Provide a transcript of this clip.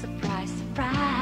Surprise, surprise.